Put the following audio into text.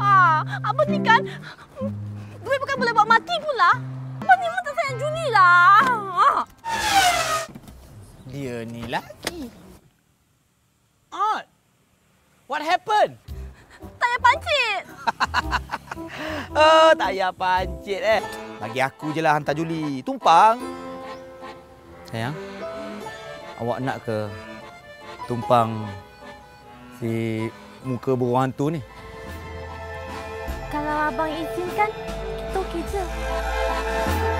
Ah, apa ni kan? Duit bukan boleh buat mati pula. Apa ni mata sayang Juni lah. Ah. Dia ni lagi. Aunt, what happened? Tak payah pancit. oh, tak payah pancit eh. Bagi aku je lah hantar Juli. Tumpang. Sayang, awak nak ke tumpang si muka burung hantu ni? Kalau abang izinkan, kita okey je.